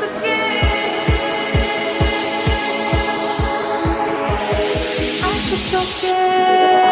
once again. I took